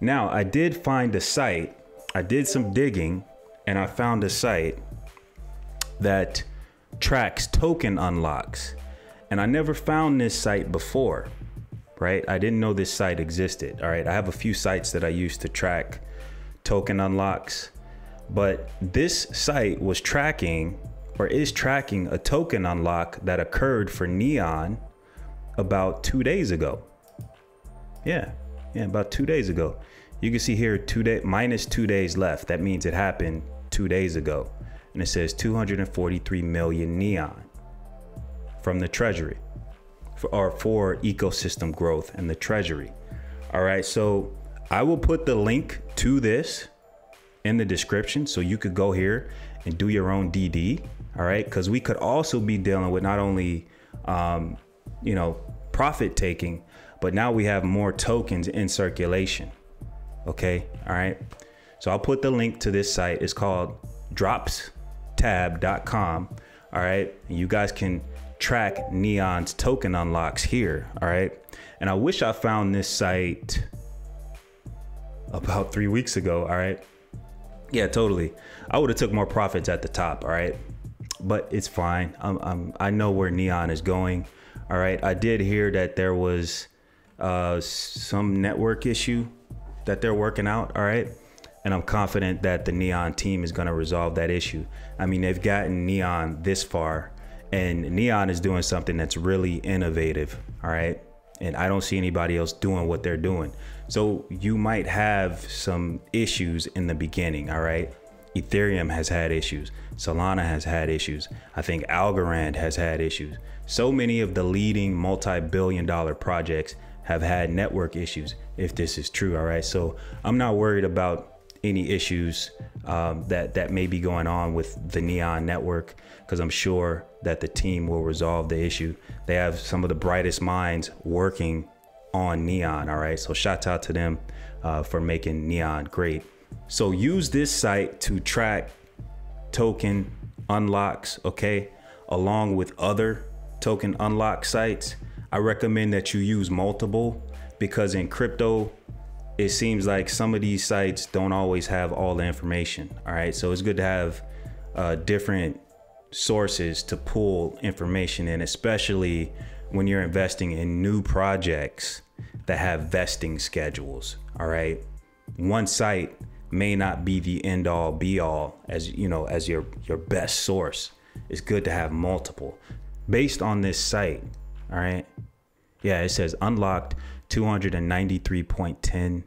Now, I did find a site, I did some digging, and I found a site that tracks token unlocks. And I never found this site before, right? I didn't know this site existed. All right. I have a few sites that I use to track token unlocks, but this site was tracking or is tracking a token unlock that occurred for Neon about two days ago. Yeah, yeah, about two days ago. You can see here two day minus two days left. That means it happened two days ago. And it says 243 million neon from the treasury for, or for ecosystem growth and the treasury. All right, so I will put the link to this in the description so you could go here and do your own DD. All right, because we could also be dealing with not only, um, you know, profit taking, but now we have more tokens in circulation. Okay, all right. So I'll put the link to this site. It's called dropstab.com. All right, and you guys can track Neon's token unlocks here. All right, and I wish I found this site about three weeks ago. All right, yeah, totally. I would have took more profits at the top. All right, but it's fine. I'm, I'm I know where Neon is going. All right, I did hear that there was uh, some network issue that they're working out. All right. And I'm confident that the Neon team is going to resolve that issue. I mean, they've gotten Neon this far, and Neon is doing something that's really innovative. All right. And I don't see anybody else doing what they're doing. So you might have some issues in the beginning. All right. Ethereum has had issues. Solana has had issues. I think Algorand has had issues. So many of the leading multi billion dollar projects have had network issues, if this is true. All right. So I'm not worried about any issues um, that, that may be going on with the Neon network because I'm sure that the team will resolve the issue. They have some of the brightest minds working on Neon. All right. So shout out to them uh, for making Neon great. So use this site to track token unlocks, okay, along with other token unlock sites. I recommend that you use multiple because in crypto, it seems like some of these sites don't always have all the information. All right, so it's good to have uh, different sources to pull information in, especially when you're investing in new projects that have vesting schedules. All right, one site may not be the end all be all as you know as your your best source it's good to have multiple based on this site all right yeah it says unlocked 293.10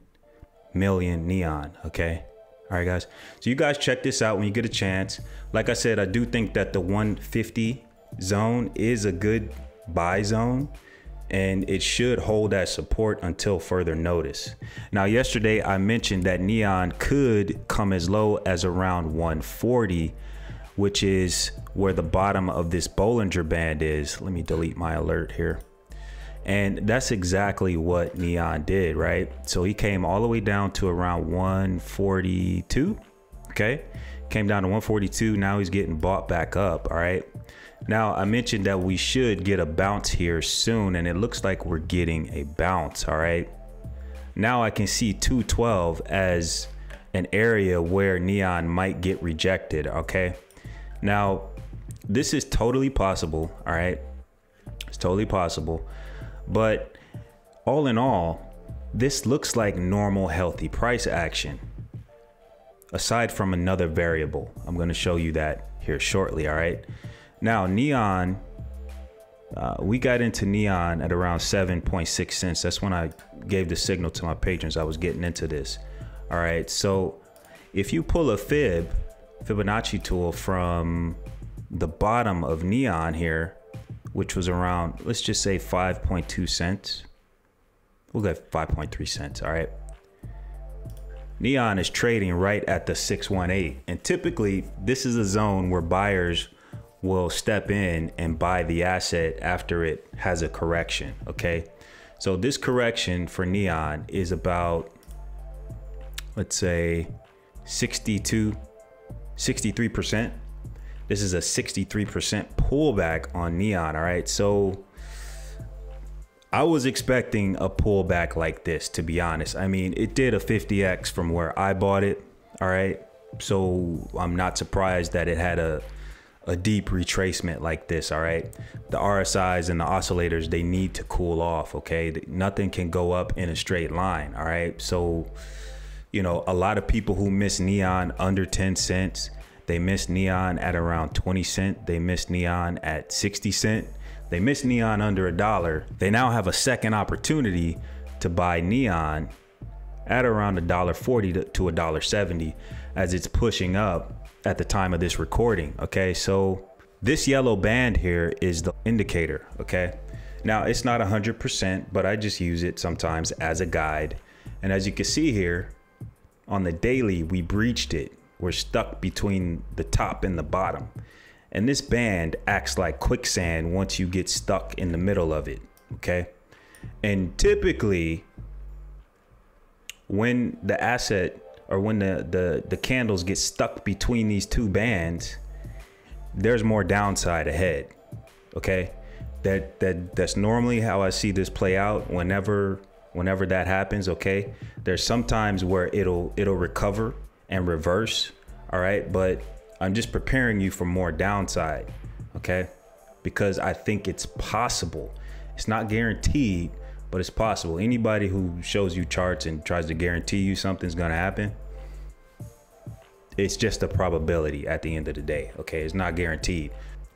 million neon okay all right guys so you guys check this out when you get a chance like i said i do think that the 150 zone is a good buy zone and it should hold that support until further notice. Now, yesterday I mentioned that Neon could come as low as around 140, which is where the bottom of this Bollinger Band is. Let me delete my alert here. And that's exactly what Neon did, right? So he came all the way down to around 142, okay? Came down to 142, now he's getting bought back up, all right? Now, I mentioned that we should get a bounce here soon, and it looks like we're getting a bounce, all right? Now I can see 212 as an area where Neon might get rejected, okay? Now, this is totally possible, all right? It's totally possible. But all in all, this looks like normal healthy price action. Aside from another variable, I'm gonna show you that here shortly, all right? Now, Neon, uh, we got into Neon at around 7.6 cents. That's when I gave the signal to my patrons I was getting into this. All right, so if you pull a fib, Fibonacci tool from the bottom of Neon here, which was around, let's just say 5.2 cents. We'll go 5.3 cents, all right? Neon is trading right at the 618. And typically, this is a zone where buyers will step in and buy the asset after it has a correction. Okay. So this correction for Neon is about, let's say 62, 63%. This is a 63% pullback on Neon. All right. So I was expecting a pullback like this, to be honest. I mean, it did a 50x from where I bought it. All right. So I'm not surprised that it had a a deep retracement like this. All right. The RSIs and the oscillators, they need to cool off. Okay. Nothing can go up in a straight line. All right. So, you know, a lot of people who miss neon under 10 cents, they missed neon at around 20 cent. They missed neon at 60 cent they missed neon under a dollar. They now have a second opportunity to buy neon at around a dollar 40 to a dollar 70 as it's pushing up at the time of this recording. Okay, so this yellow band here is the indicator. Okay, now it's not 100%, but I just use it sometimes as a guide. And as you can see here on the daily, we breached it. We're stuck between the top and the bottom. And this band acts like quicksand once you get stuck in the middle of it. Okay. And typically, when the asset or when the, the, the candles get stuck between these two bands, there's more downside ahead. Okay. That that that's normally how I see this play out whenever whenever that happens, okay? There's sometimes where it'll it'll recover and reverse, all right? But I'm just preparing you for more downside, okay? Because I think it's possible. It's not guaranteed, but it's possible. Anybody who shows you charts and tries to guarantee you something's gonna happen, it's just a probability at the end of the day, okay? It's not guaranteed.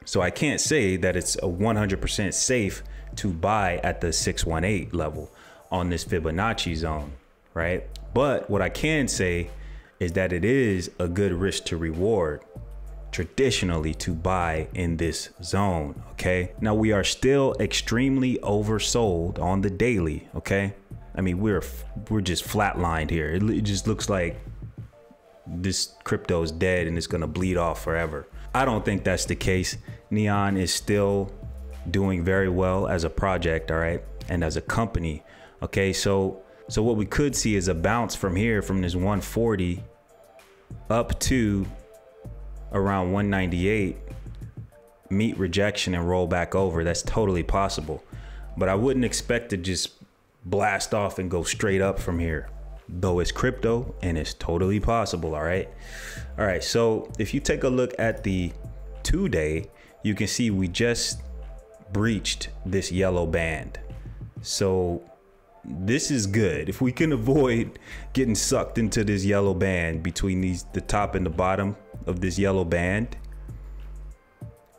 So I can't say that it's a 100% safe to buy at the 618 level on this Fibonacci zone, right? But what I can say is that it is a good risk to reward traditionally to buy in this zone. Okay. Now we are still extremely oversold on the daily. Okay. I mean, we're we're just flatlined here. It, it just looks like this crypto is dead and it's gonna bleed off forever. I don't think that's the case. Neon is still doing very well as a project, all right, and as a company. Okay, so so what we could see is a bounce from here from this 140 up to around 198, meet rejection and roll back over. That's totally possible. But I wouldn't expect to just blast off and go straight up from here. Though it's crypto and it's totally possible, all right? All right, so if you take a look at the two day, you can see we just breached this yellow band. So this is good. If we can avoid getting sucked into this yellow band between these the top and the bottom of this yellow band,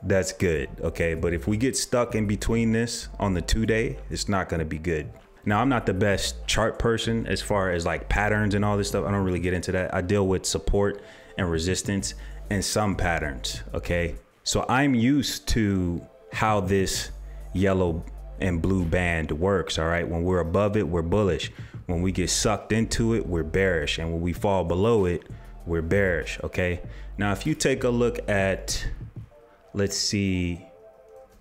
that's good. Okay, but if we get stuck in between this on the two day, it's not gonna be good. Now I'm not the best chart person as far as like patterns and all this stuff. I don't really get into that. I deal with support and resistance and some patterns. Okay, so I'm used to how this yellow and blue band works. All right. When we're above it, we're bullish. When we get sucked into it, we're bearish. And when we fall below it, we're bearish. Okay. Now, if you take a look at, let's see,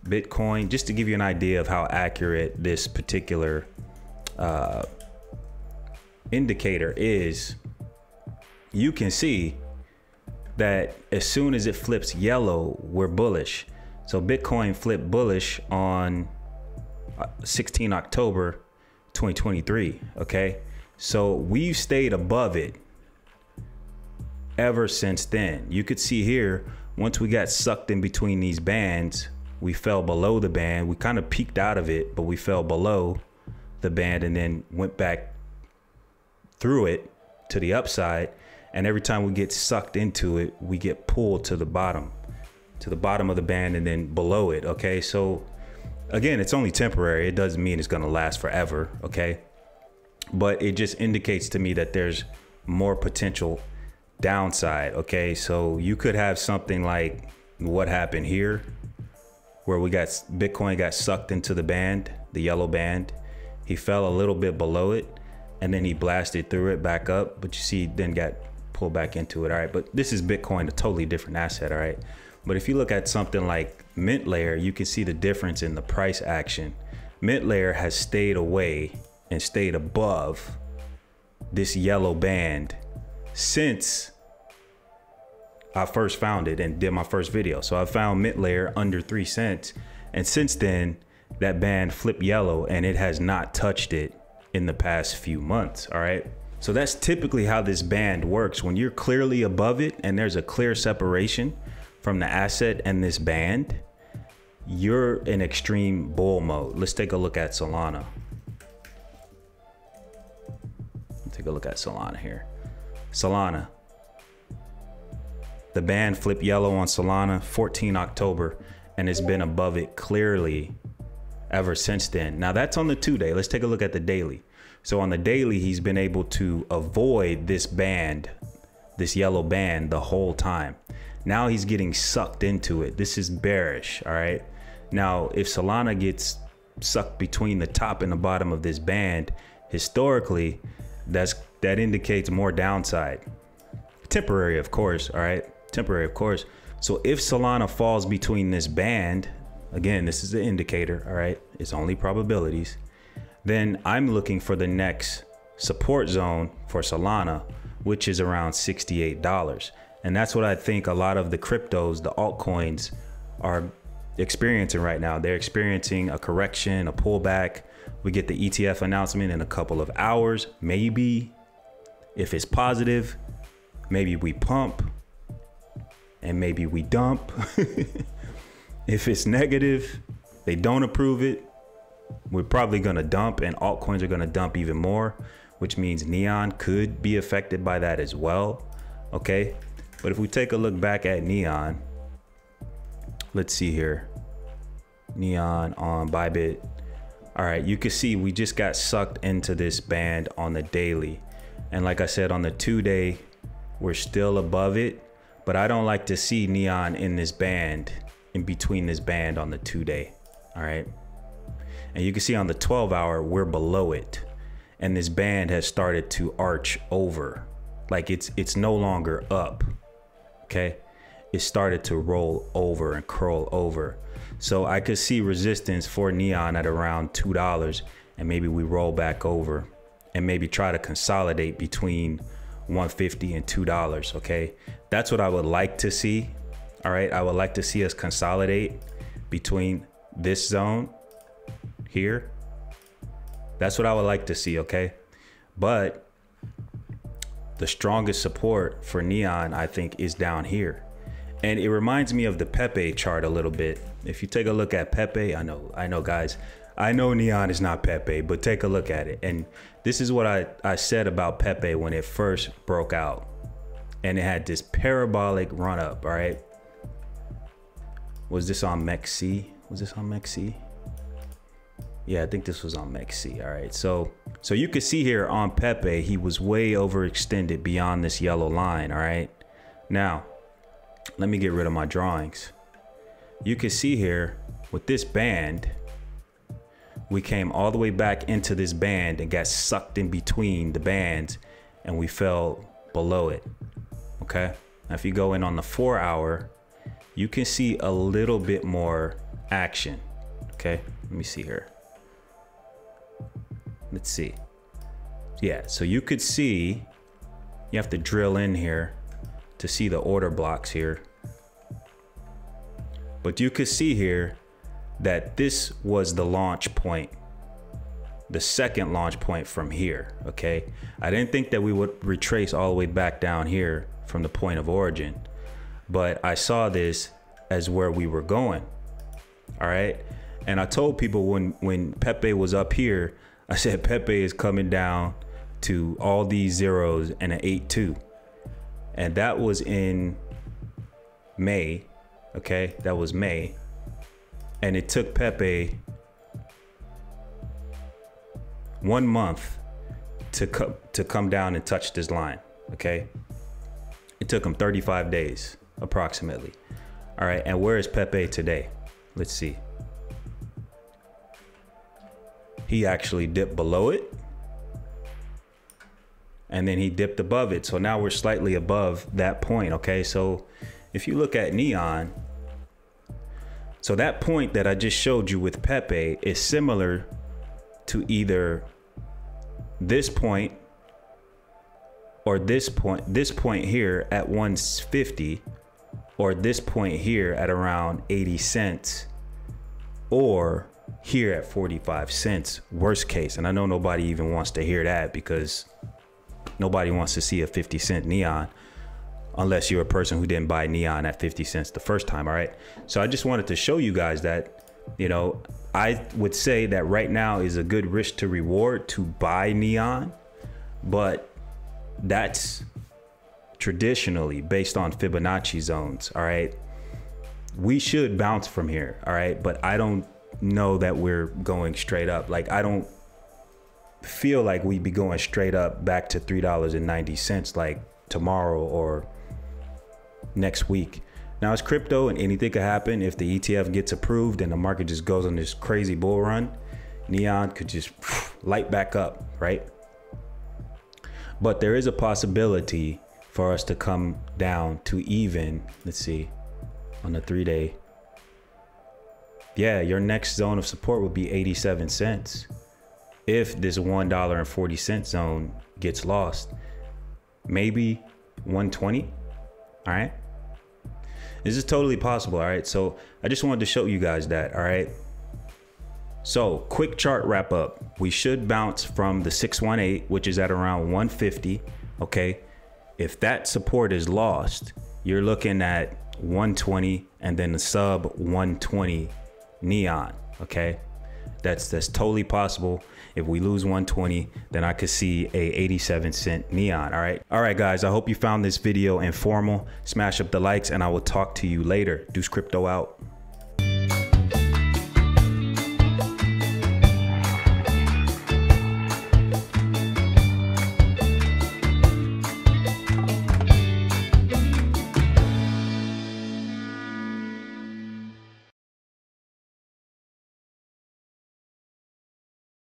Bitcoin, just to give you an idea of how accurate this particular uh, indicator is, you can see that as soon as it flips yellow, we're bullish. So Bitcoin flipped bullish on 16 October 2023. Okay. So we've stayed above it ever since then. You could see here, once we got sucked in between these bands, we fell below the band. We kind of peaked out of it, but we fell below the band and then went back through it to the upside. And every time we get sucked into it, we get pulled to the bottom, to the bottom of the band and then below it. Okay. So again, it's only temporary. It doesn't mean it's going to last forever. Okay. But it just indicates to me that there's more potential downside. Okay. So you could have something like what happened here, where we got Bitcoin got sucked into the band, the yellow band. He fell a little bit below it and then he blasted through it back up. But you see, then got pulled back into it. All right. But this is Bitcoin, a totally different asset. All right. But if you look at something like Mint Layer, you can see the difference in the price action. Mint Layer has stayed away and stayed above this yellow band since I first found it and did my first video. So I found Mint Layer under three cents. And since then, that band flipped yellow and it has not touched it in the past few months. All right. So that's typically how this band works. When you're clearly above it and there's a clear separation from the asset and this band, you're in extreme bull mode. Let's take a look at Solana. Take a look at Solana here. Solana. The band flipped yellow on Solana 14 October and it's been above it clearly ever since then. Now that's on the two day. Let's take a look at the daily. So on the daily, he's been able to avoid this band, this yellow band the whole time. Now he's getting sucked into it. This is bearish, all right? Now, if Solana gets sucked between the top and the bottom of this band, historically, that's that indicates more downside. Temporary, of course, all right? Temporary, of course. So if Solana falls between this band, again, this is an indicator, all right? It's only probabilities. Then I'm looking for the next support zone for Solana, which is around $68. And that's what I think a lot of the cryptos, the altcoins are experiencing right now. They're experiencing a correction, a pullback. We get the ETF announcement in a couple of hours. Maybe if it's positive, maybe we pump and maybe we dump. if it's negative, they don't approve it. We're probably going to dump and altcoins are going to dump even more, which means Neon could be affected by that as well. Okay. But if we take a look back at Neon, let's see here. Neon on Bybit. All right, you can see we just got sucked into this band on the daily. And like I said, on the two day, we're still above it. But I don't like to see Neon in this band, in between this band on the two day. All right. And you can see on the 12 hour, we're below it. And this band has started to arch over. Like it's it's no longer up. Okay. It started to roll over and curl over. So I could see resistance for neon at around two dollars, and maybe we roll back over and maybe try to consolidate between 150 and two dollars. Okay, that's what I would like to see. All right, I would like to see us consolidate between this zone here. That's what I would like to see. Okay, but the strongest support for neon, I think, is down here. And it reminds me of the Pepe chart a little bit. If you take a look at Pepe, I know, I know guys, I know Neon is not Pepe, but take a look at it. And this is what I, I said about Pepe when it first broke out. And it had this parabolic run up, all right? Was this on Mexi? Was this on MEXC? Yeah, I think this was on Mexi. All right. So so you can see here on Pepe, he was way overextended beyond this yellow line. All right. Now, let me get rid of my drawings. You can see here with this band, we came all the way back into this band and got sucked in between the bands and we fell below it. Okay. Now, if you go in on the four hour, you can see a little bit more action. Okay. Let me see here. Let's see. Yeah. So you could see, you have to drill in here to see the order blocks here. But you could see here that this was the launch point, the second launch point from here, okay? I didn't think that we would retrace all the way back down here from the point of origin, but I saw this as where we were going, all right? And I told people when, when Pepe was up here, I said Pepe is coming down to all these zeros and an 8-2 and that was in May. Okay, that was May, and it took Pepe one month to co- to come down and touch this line. Okay, it took him 35 days approximately. All right, and where is Pepe today? Let's see. He actually dipped below it and then he dipped above it. So now we're slightly above that point, okay? So if you look at Neon, so that point that I just showed you with Pepe is similar to either this point or this point, this point here at 150 or this point here at around 80 cents or here at 45 cents, worst case. And I know nobody even wants to hear that because nobody wants to see a 50 cent neon unless you're a person who didn't buy neon at 50 cents the first time. All right. So I just wanted to show you guys that, you know, I would say that right now is a good risk to reward to buy neon, but that's traditionally based on Fibonacci zones. All right. We should bounce from here. All right. But I don't know that we're going straight up. Like, I don't feel like we'd be going straight up back to $3.90 like tomorrow or next week. Now it's crypto and anything could happen. If the ETF gets approved and the market just goes on this crazy bull run, Neon could just light back up, right? But there is a possibility for us to come down to even, let's see, on the three day. Yeah, your next zone of support would be 87 cents. If this $1.40 zone gets lost, maybe 120. All right. This is totally possible. All right. So I just wanted to show you guys that. All right. So quick chart wrap up. We should bounce from the 618, which is at around 150. Okay. If that support is lost, you're looking at 120 and then the sub 120 neon. Okay. That's that's totally possible. If we lose 120, then I could see a 87 cent neon. All right. All right, guys. I hope you found this video informal. Smash up the likes and I will talk to you later. Deus Crypto out.